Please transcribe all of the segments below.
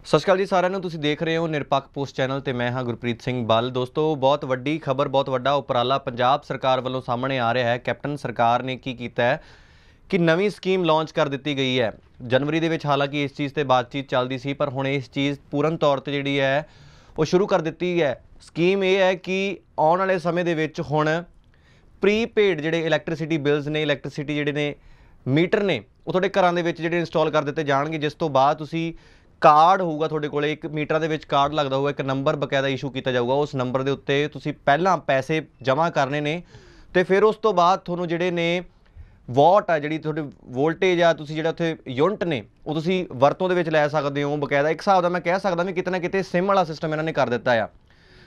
ਸਤਿ ਸ਼੍ਰੀ ਅਕਾਲ ਜੀ ਸਾਰਿਆਂ ਨੂੰ, ਤੁਸੀਂ ਦੇਖ ਰਹੇ ਹੋ ਨਿਰਪੱਖ ਪੋਸਟ ਚੈਨਲ ਤੇ ਮੈਂ ਹਾਂ ਗੁਰਪ੍ਰੀਤ ਸਿੰਘ ਬੱਲ। ਦੋਸਤੋ, ਬਹੁਤ ਵੱਡੀ ਖਬਰ, ਬਹੁਤ ਵੱਡਾ ਉਪਰਾਲਾ ਪੰਜਾਬ ਸਰਕਾਰ ਵੱਲੋਂ ਸਾਹਮਣੇ ਆ ਰਿਹਾ ਹੈ। ਕੈਪਟਨ ਸਰਕਾਰ ਨੇ ਕੀ ਕੀਤਾ ਹੈ ਕਿ ਨਵੀਂ ਸਕੀਮ ਲਾਂਚ ਕਰ ਦਿੱਤੀ ਗਈ ਹੈ। ਜਨਵਰੀ ਦੇ ਵਿੱਚ ਹਾਲਾਂਕਿ ਇਸ ਚੀਜ਼ ਤੇ ਬਾਤਚੀਤ ਚੱਲਦੀ ਸੀ, ਪਰ ਹੁਣ ਇਸ ਚੀਜ਼ ਪੂਰਨ ਤੌਰ ਤੇ ਜਿਹੜੀ ਹੈ, ਉਹ ਸ਼ੁਰੂ ਕਰ ਦਿੱਤੀ ਹੈ। ਸਕੀਮ ਇਹ ਹੈ ਕਿ ਆਉਣ ਵਾਲੇ ਸਮੇਂ ਦੇ ਵਿੱਚ ਹੁਣ ਪ੍ਰੀਪੇਡ ਜਿਹੜੇ ਇਲੈਕਟ੍ਰਿਸਿਟੀ ਬਿਲਸ ਨੇ ਇਲੈਕਟ੍ਰਿਸਿਟੀ ਜਿਹੜੇ ਨੇ, ਮੀਟਰ ਨੇ, ਉਹ ਤੁਹਾਡੇ ਘਰਾਂ ਦੇ ਵਿੱਚ ਜਿਹੜੇ ਇੰਸਟਾਲ ਕਰ ਦਿੱਤੇ ਜਾਣਗੇ, ਜਿਸ ਤੋਂ ਬਾਅਦ ਤੁਸੀਂ ਕਾਰਡ ਹੋਊਗਾ ਤੁਹਾਡੇ ਕੋਲੇ, ਇੱਕ ਮੀਟਰਾਂ ਦੇ ਵਿੱਚ ਕਾਰਡ ਲੱਗਦਾ ਹੋਊਗਾ, ਇੱਕ ਨੰਬਰ ਬਕਾਇਦਾ ਇਸ਼ੂ ਕੀਤਾ ਜਾਊਗਾ, ਉਸ ਨੰਬਰ ਦੇ ਉੱਤੇ ਤੁਸੀਂ ਪਹਿਲਾਂ ਪੈਸੇ ਜਮ੍ਹਾਂ ਕਰਨੇ ਨੇ ਤੇ ਫਿਰ ਉਸ ਤੋਂ ਬਾਅਦ ਤੁਹਾਨੂੰ ਜਿਹੜੇ ਨੇ ਵਾਟ ਆ, ਜਿਹੜੀ ਤੁਹਾਡੀ ਵੋਲਟੇਜ ਆ, ਤੁਸੀਂ ਜਿਹੜਾ ਉੱਥੇ ਯੂਨਿਟ ਨੇ, ਉਹ ਤੁਸੀਂ ਵਰਤੋਂ ਦੇ ਵਿੱਚ ਲੈ ਸਕਦੇ ਹੋ ਬਕਾਇਦਾ। ਇੱਕ ਹਿਸਾਬ ਦਾ ਮੈਂ ਕਹਿ ਸਕਦਾ ਵੀ ਕਿਤੇ ਨਾ ਕਿਤੇ ਸਿਮ ਵਾਲਾ ਸਿਸਟਮ ਇਹਨਾਂ ਨੇ ਕਰ ਦਿੱਤਾ ਆ।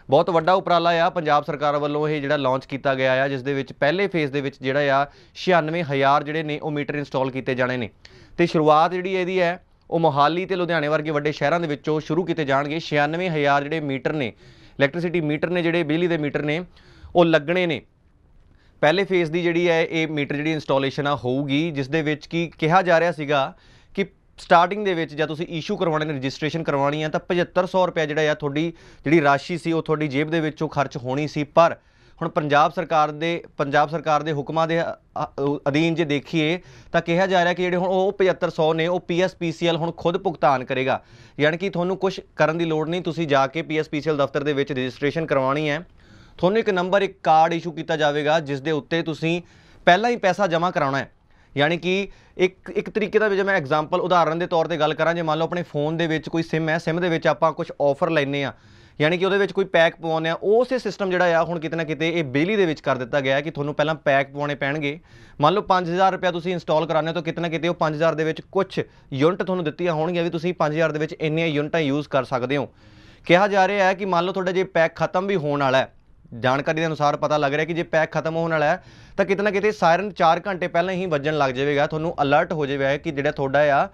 ਬਹੁਤ ਵੱਡਾ ਉਪਰਾਲਾ ਆ, ਪੰਜਾਬ ਸਰਕਾਰ ਵੱਲੋਂ ਇਹ ਜਿਹੜਾ ਲਾਂਚ ਕੀਤਾ ਗਿਆ ਆ, ਜਿਸ ਦੇ ਵਿੱਚ ਪਹਿਲੇ ਫੇਜ਼ ਦੇ ਵਿੱਚ ਜਿਹੜਾ ਆ 96000 ਜਿਹੜੇ ਨੇ ਉਹ ਮੀਟਰ ਇੰਸਟਾਲ ਕੀਤੇ ਜਾਣੇ ਨੇ। ਤੇ ਸ਼ੁਰੂਆਤ ਜਿਹੜੀ ਇਹਦੀ ਹੈ ਉਹ ਮੋਹਾਲੀ ਤੇ ਲੁਧਿਆਣੇ ਵਰਗੇ ਵੱਡੇ ਸ਼ਹਿਰਾਂ ਦੇ ਵਿੱਚੋਂ ਸ਼ੁਰੂ ਕੀਤੇ ਜਾਣਗੇ। 96000 ਜਿਹੜੇ ਮੀਟਰ ਨੇ ਇਲੈਕਟ੍ਰਿਸਿਟੀ ਮੀਟਰ ਨੇ, ਜਿਹੜੇ ਬਿਜਲੀ ਦੇ ਮੀਟਰ ਨੇ, ਉਹ ਲੱਗਣੇ ਨੇ। ਪਹਿਲੇ ਫੇਜ਼ ਦੀ ਜਿਹੜੀ ਹੈ, ਇਹ ਮੀਟਰ ਜਿਹੜੀ ਇੰਸਟਾਲੇਸ਼ਨ ਆ, ਹੋਊਗੀ, ਜਿਸ ਦੇ ਵਿੱਚ ਕੀ ਕਿਹਾ ਜਾ ਰਿਹਾ ਸੀਗਾ ਕਿ ਸਟਾਰਟਿੰਗ ਦੇ ਵਿੱਚ ਜਦ ਤੁਸੀਂ ਇਸ਼ੂ ਕਰਵਾਉਣੇ ਨੇ ਰਜਿਸਟ੍ਰੇਸ਼ਨ ਕਰਵਾਉਣੀ ਆ, ਤਾਂ 7500 ਰੁਪਏ ਜਿਹੜਾ ਆ, ਤੁਹਾਡੀ ਜਿਹੜੀ ਰਾਸ਼ੀ ਸੀ, ਉਹ ਤੁਹਾਡੀ ਜੇਬ ਦੇ ਵਿੱਚੋਂ ਖਰਚ ਹੋਣੀ ਸੀ, ਪਰ ਹੁਣ ਪੰਜਾਬ ਸਰਕਾਰ ਦੇ, ਪੰਜਾਬ ਸਰਕਾਰ ਦੇ ਹੁਕਮਾਂ ਦੇ ਅਧੀਨ ਜੇ ਦੇਖੀਏ, ਤਾਂ ਕਿਹਾ ਜਾ ਰਿਹਾ ਕਿ ਜਿਹੜੇ ਹੁਣ ਉਹ 7500 ਨੇ, ਉਹ ਪੀਐਸਪੀਸੀਐਲ ਹੁਣ ਖੁਦ ਭੁਗਤਾਨ ਕਰੇਗਾ। ਯਾਨੀ ਕਿ ਤੁਹਾਨੂੰ ਕੁਝ ਕਰਨ ਦੀ ਲੋੜ ਨਹੀਂ, ਤੁਸੀਂ ਜਾ ਕੇ ਪੀਐਸਪੀਸੀਐਲ ਦਫ਼ਤਰ ਦੇ ਵਿੱਚ ਰਜਿਸਟ੍ਰੇਸ਼ਨ ਕਰਵਾਉਣੀ ਹੈ। ਤੁਹਾਨੂੰ ਇੱਕ ਨੰਬਰ, ਇੱਕ ਕਾਰਡ ਇਸ਼ੂ ਕੀਤਾ ਜਾਵੇਗਾ, ਜਿਸ ਦੇ ਉੱਤੇ ਤੁਸੀਂ ਪਹਿਲਾਂ ਹੀ ਪੈਸਾ ਜਮ੍ਹਾਂ ਕਰਾਉਣਾ ਹੈ। ਯਾਨੀ ਕਿ ਇੱਕ ਇੱਕ ਤਰੀਕੇ ਦਾ ਜੇ ਮੈਂ ਐਗਜ਼ਾਮਪਲ ਉਦਾਹਰਨ ਦੇ ਤੌਰ ਤੇ ਗੱਲ ਕਰਾਂ, ਜੇ ਮੰਨ ਲਓ ਆਪਣੇ ਫੋਨ ਦੇ ਵਿੱਚ ਕੋਈ ਸਿਮ ਹੈ ਸਿਮ ਦੇ ਵਿੱਚ ਆਪਾਂ ਕੁਝ ਆਫਰ ਲੈਨੇ ਆ ਯਾਨੀ ਕਿ ਉਹਦੇ ਵਿੱਚ ਕੋਈ ਪੈਕ ਪਵਾਉਂਦੇ ਆ, ਉਸੇ ਸਿਸਟਮ ਜਿਹੜਾ ਆ, ਹੁਣ ਕਿਤੇ ਨਾ ਕਿਤੇ ਇਹ ਬਿਜਲੀ ਦੇ ਵਿੱਚ ਕਰ ਦਿੱਤਾ ਗਿਆ ਕਿ ਤੁਹਾਨੂੰ ਪਹਿਲਾਂ ਪੈਕ ਪਵਾਉਣੇ ਪੈਣਗੇ। ਮੰਨ ਲਓ 5000 ਰੁਪਏ ਤੁਸੀਂ ਇੰਸਟਾਲ ਕਰਾਉਂਦੇ ਹੋ ਤਾਂ ਕਿਤੇ ਨਾ ਕਿਤੇ ਉਹ 5000 ਦੇ ਵਿੱਚ ਕੁਝ ਯੂਨਿਟ ਤੁਹਾਨੂੰ ਦਿੱਤੀਆਂ ਹੋਣਗੀਆਂ ਵੀ ਤੁਸੀਂ 5000 ਦੇ ਵਿੱਚ ਇੰਨੀਆਂ ਯੂਨਿਟਾਂ ਯੂਜ਼ ਕਰ ਸਕਦੇ ਹੋ। ਕਿਹਾ ਜਾ ਰਿਹਾ ਹੈ ਕਿ ਮੰਨ ਲਓ ਤੁਹਾਡਾ ਜੇ ਪੈਕ ਖਤਮ ਵੀ ਹੋਣ ਵਾਲਾ ਹੈ, ਜਾਣਕਾਰੀ ਦੇ ਅਨੁਸਾਰ ਪਤਾ ਲੱਗ ਰਿਹਾ ਕਿ ਜੇ ਪੈਕ ਖਤਮ ਹੋਣ ਵਾਲਾ ਹੈ, ਤਾਂ ਕਿਤੇ ਨਾ ਕਿਤੇ ਸਾਇਰਨ 4 ਘੰਟੇ ਪਹਿਲਾਂ ਹੀ ਵੱਜਣ ਲੱਗ ਜਾਵੇਗਾ, ਤੁਹਾਨੂੰ ਅਲਰਟ ਹੋ ਜਾਵੇਗਾ ਕਿ ਜਿਹੜਾ ਤੁਹਾਡਾ ਆ,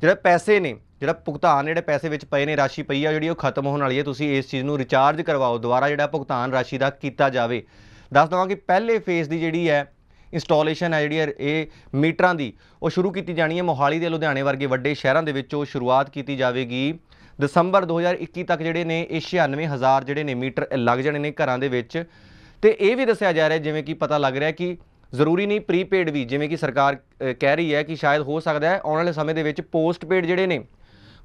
ਜਿਹੜਾ ਪੈਸੇ ਨੇ ਜਿਹੜਾ ਭੁਗਤਾਨ ਜਿਹੜੇ ਪੈਸੇ ਵਿੱਚ ਪਏ ਨੇ, ਰਾਸ਼ੀ ਪਈ ਆ ਜਿਹੜੀ ਉਹ ਖਤਮ ਹੋਣ ਵਾਲੀ ਹੈ। ਤੁਸੀਂ ਇਸ ਚੀਜ਼ ਨੂੰ ਰਿਚਾਰਜ ਕਰਵਾਓ, ਦੁਬਾਰਾ ਜਿਹੜਾ ਭੁਗਤਾਨ ਰਾਸ਼ੀ ਦਾ ਕੀਤਾ ਜਾਵੇ। ਦੱਸ ਦਵਾਂ ਕਿ ਪਹਿਲੇ ਫੇਜ਼ ਦੀ ਜਿਹੜੀ ਹੈ ਇੰਸਟਾਲੇਸ਼ਨ ਹੈ ਜਿਹੜੀ ਹੈ, ਇਹ ਮੀਟਰਾਂ ਦੀ, ਉਹ ਸ਼ੁਰੂ ਕੀਤੀ ਜਾਣੀ ਹੈ। ਮੋਹਾਲੀ ਤੇ ਲੁਧਿਆਣੇ ਵਰਗੇ ਵੱਡੇ ਸ਼ਹਿਰਾਂ ਦੇ ਵਿੱਚੋਂ ਸ਼ੁਰੂਆਤ ਕੀਤੀ ਜਾਵੇਗੀ। ਦਸੰਬਰ 2021 ਤੱਕ ਜਿਹੜੇ ਨੇ, ਇਹ 96000 ਜਿਹੜੇ ਨੇ ਮੀਟਰ ਲੱਗ ਜਾਣੇ ਨੇ ਘਰਾਂ ਦੇ ਵਿੱਚ। ਤੇ ਇਹ ਵੀ ਦੱਸਿਆ ਜਾ ਰਿਹਾ ਜਿਵੇਂ ਕਿ ਪਤਾ ਲੱਗ ਰਿਹਾ ਕਿ ਜ਼ਰੂਰੀ ਨਹੀਂ ਪ੍ਰੀਪੇਡ ਵੀ, ਜਿਵੇਂ ਕਿ ਸਰਕਾਰ ਕਹਿ ਰਹੀ ਹੈ ਕਿ ਸ਼ਾਇਦ ਹੋ ਸਕਦਾ ਹੈ, ਆਉਣ ਵਾਲੇ ਸਮੇਂ ਦੇ ਵਿੱਚ ਪੋਸਟਪੇਡ ਜਿਹੜੇ ਨੇ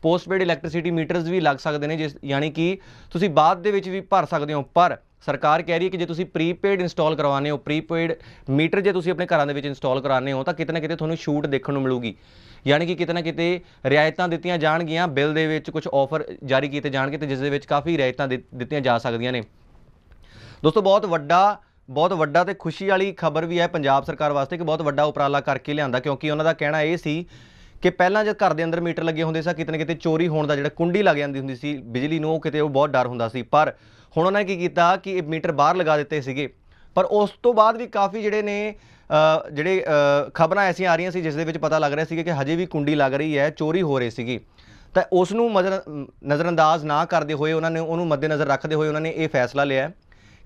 ਪੋਸਟਪੇਡ ਇਲੈਕਟ੍ਰਿਸਿਟੀ ਮੀਟਰਸ ਵੀ ਲੱਗ ਸਕਦੇ ਨੇ, ਜਿਸ ਯਾਨੀ ਕਿ ਤੁਸੀਂ ਬਾਅਦ ਦੇ ਵਿੱਚ ਵੀ ਭਰ ਸਕਦੇ ਹੋ, ਪਰ ਸਰਕਾਰ ਕਹਿ ਰਹੀ ਹੈ ਕਿ ਜੇ ਤੁਸੀਂ ਪ੍ਰੀਪੇਡ ਇੰਸਟਾਲ ਕਰਵਾਉਂਦੇ ਹੋ ਪ੍ਰੀਪੇਡ ਮੀਟਰ ਜੇ ਤੁਸੀਂ ਆਪਣੇ ਘਰਾਂ ਦੇ ਵਿੱਚ ਇੰਸਟਾਲ ਕਰਾਉਂਦੇ ਹੋ, ਤਾਂ ਕਿਤੇ ਨਾ ਕਿਤੇ ਤੁਹਾਨੂੰ ਛੂਟ ਦੇਖਣ ਨੂੰ ਮਿਲੂਗੀ। ਯਾਨੀ ਕਿ ਕਿਤੇ ਨਾ ਕਿਤੇ ਰਿਆਇਤਾਂ ਦਿੱਤੀਆਂ ਜਾਣਗੀਆਂ, ਬਿੱਲ ਦੇ ਵਿੱਚ ਕੁਝ ਆਫਰ ਜਾਰੀ ਕੀਤੇ ਜਾਣਗੇ ਤੇ ਜਿਸ ਦੇ ਵਿੱਚ ਕਾਫੀ ਰਿਆਇਤਾਂ ਦਿੱਤੀਆਂ ਜਾ ਸਕਦੀਆਂ ਨੇ। ਦੋਸਤੋ, ਬਹੁਤ ਵੱਡਾ ਬਹੁਤ ਵੱਡਾ ਤੇ ਖੁਸ਼ੀ ਵਾਲੀ ਖਬਰ ਵੀ ਹੈ ਪੰਜਾਬ ਸਰਕਾਰ ਵਾਸਤੇ ਕਿ ਬਹੁਤ ਵੱਡਾ ਉਪਰਾਲਾ ਕਰਕੇ ਲਿਆਂਦਾ, ਕਿਉਂਕਿ ਉਹਨਾਂ ਦਾ ਕਹਿਣਾ ਇਹ ਸੀ ਕਿ ਪਹਿਲਾਂ ਜਦ ਘਰ ਦੇ ਅੰਦਰ ਮੀਟਰ ਲੱਗੇ ਹੁੰਦੇ ਸੀ, ਕਿਤੇ ਨਾ ਕਿਤੇ ਚੋਰੀ ਹੋਣ ਦਾ ਜਿਹੜਾ ਕੁੰਡੀ ਲੱਗ ਜਾਂਦੀ ਹੁੰਦੀ ਸੀ, ਬਿਜਲੀ ਨੂੰ, ਉਹ ਕਿਤੇ ਉਹ ਬਹੁਤ ਡਰ ਹੁੰਦਾ ਸੀ। ਪਰ ਹੁਣ ਉਹਨਾਂ ਨੇ ਕੀ ਕੀਤਾ ਕਿ ਇਹ ਮੀਟਰ ਬਾਹਰ ਲਗਾ ਦਿੱਤੇ ਸੀਗੇ। ਪਰ ਉਸ ਤੋਂ ਬਾਅਦ ਵੀ ਕਾਫੀ ਜਿਹੜੇ ਨੇ ਜਿਹੜੇ ਖਬਰਾਂ ਐਸੀਆਂ ਆ ਰਹੀਆਂ ਸੀ, ਜਿਸ ਦੇ ਵਿੱਚ ਪਤਾ ਲੱਗ ਰਿਹਾ ਸੀ ਕਿ ਹਜੇ ਵੀ ਕੁੰਡੀ ਲੱਗ ਰਹੀ ਹੈ, ਚੋਰੀ ਹੋ ਰਹੀ ਸੀਗੀ। ਤਾਂ ਉਸ ਨੂੰ ਮਜ਼ਰ- ਨਜ਼ਰਅੰਦਾਜ਼ ਨਾ ਕਰਦੇ ਹੋਏ ਉਹਨਾਂ ਨੇ, ਉਹਨੂੰ ਮੱਦੇਨਜ਼ਰ ਰੱਖਦੇ ਹੋਏ ਉਹਨਾਂ ਨੇ ਇਹ ਫੈਸਲਾ ਲਿਆ।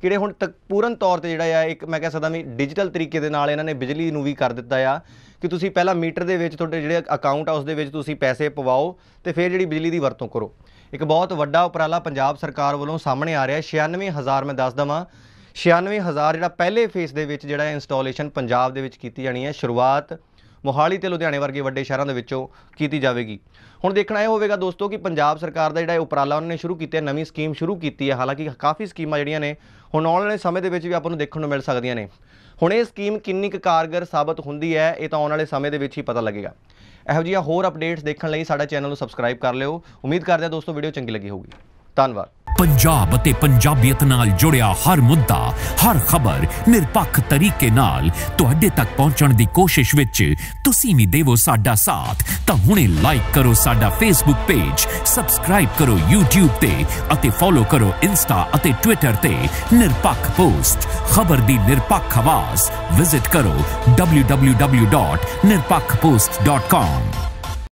ਕਿਹੜੇ ਹੁਣ ਤੱਕ ਪੂਰਨ ਤੌਰ ਤੇ ਜਿਹੜਾ ਆ, ਇੱਕ ਮੈਂ ਕਹਿ ਸਕਦਾ ਵੀ ਡਿਜੀਟਲ ਤਰੀਕੇ ਦੇ ਨਾਲ ਇਹਨਾਂ ਨੇ ਬਿਜਲੀ ਨੂੰ ਵੀ ਕਰ ਦਿੱਤਾ ਆ, ਕਿ ਤੁਸੀਂ ਪਹਿਲਾਂ ਮੀਟਰ ਦੇ ਵਿੱਚ ਤੁਹਾਡੇ ਜਿਹੜੇ ਅਕਾਊਂਟ ਆ, ਉਸ ਦੇ ਵਿੱਚ ਤੁਸੀਂ ਪੈਸੇ ਪਵਾਓ ਤੇ ਫਿਰ ਜਿਹੜੀ ਬਿਜਲੀ ਦੀ ਵਰਤੋਂ ਕਰੋ। ਇੱਕ ਬਹੁਤ ਵੱਡਾ ਉਪਰਾਲਾ ਪੰਜਾਬ ਸਰਕਾਰ ਵੱਲੋਂ ਸਾਹਮਣੇ ਆ ਰਿਹਾ 96000 ਮੈਂ ਦੱਸ ਦਵਾਂ 96000 ਜਿਹੜਾ ਪਹਿਲੇ ਫੇਸ ਦੇ ਵਿੱਚ ਜਿਹੜਾ ਇੰਸਟਾਲੇਸ਼ਨ ਪੰਜਾਬ ਦੇ ਵਿੱਚ ਕੀਤੀ ਜਾਣੀ ਹੈ ਸ਼ੁਰੂਆਤ ਮੋਹਾਲੀ ਤੇ ਲੁਧਿਆਣੇ ਵਰਗੇ ਵੱਡੇ ਸ਼ਹਿਰਾਂ ਦੇ ਵਿੱਚੋਂ ਕੀਤੀ ਜਾਵੇਗੀ। ਹੁਣ ਦੇਖਣਾ ਇਹ ਹੋਵੇਗਾ ਦੋਸਤੋ ਕਿ ਪੰਜਾਬ ਸਰਕਾਰ ਦਾ ਜਿਹੜਾ ਉਪਰਾਲਾ ਉਹਨਾਂ ਨੇ ਸ਼ੁਰੂ ਕੀਤਾ ਨਵੀਂ ਸਕੀਮ ਸ਼ੁਰੂ ਕੀਤੀ ਹੈ। ਹਾਲਾਂਕਿ ਕਾਫੀ ਸਕੀਮਾਂ ਜਿਹੜੀਆਂ ਨੇ ਹੁਣ ਆਉਣ ਵਾਲੇ ਸਮੇਂ ਦੇ ਵਿੱਚ ਵੀ ਆਪਾਂ ਨੂੰ ਦੇਖਣ ਨੂੰ ਮਿਲ ਸਕਦੀਆਂ ਨੇ। ਹੁਣ ਇਹ ਸਕੀਮ ਕਿੰਨੀ ਕੁ ਕਾਰਗਰ ਸਾਬਤ ਹੁੰਦੀ ਹੈ, ਇਹ ਤਾਂ ਆਉਣ ਵਾਲੇ ਸਮੇਂ ਦੇ ਵਿੱਚ ਹੀ ਪਤਾ ਲੱਗੇਗਾ। ਇਹੋ ਜਿਹੀਆਂ ਹੋਰ ਅਪਡੇਟਸ ਦੇਖਣ ਲਈ ਸਾਡਾ ਚੈਨਲ ਨੂੰ ਸਬਸਕ੍ਰਾਈਬ ਕਰ ਲਿਓ। ਉਮੀਦ ਕਰਦੇ ਹਾਂ ਦੋਸਤੋ ਵੀਡੀਓ ਚੰਗੀ ਲੱਗੀ ਹੋਊਗੀ। ਧੰਨਵਾਦ। ਪੰਜਾਬ ਅਤੇ ਪੰਜਾਬੀਅਤ ਨਾਲ ਜੁੜਿਆ ਹਰ ਮੁੱਦਾ, ਹਰ ਖਬਰ ਨਿਰਪੱਖ ਤਰੀਕੇ ਨਾਲ ਤੁਹਾਡੇ ਤੱਕ ਪਹੁੰਚਣ ਦੀ ਕੋਸ਼ਿਸ਼ ਵਿੱਚ ਤੁਸੀਂ ਵੀ ਦੇਵੋ ਸਾਡਾ ਸਾਥ। ਤਾਂ ਹੁਣੇ ਲਾਈਕ ਕਰੋ ਸਾਡਾ ਫੇਸਬੁੱਕ ਪੇਜ ਸਬਸਕ੍ਰਾਈਬ ਕਰੋ YouTube ਤੇ ਅਤੇ ਫੋਲੋ ਕਰੋ ਇੰਸਟਾ ਅਤੇ ਟਵਿੱਟਰ ਤੇ ਨਿਰਪੱਖ ਪੋਸਟ ਖਬਰ ਦੀ ਨਿਰਪੱਖ ਆਵਾਜ਼। ਵਿਜ਼ਿਟ ਕਰੋ www.nirpakhpost.com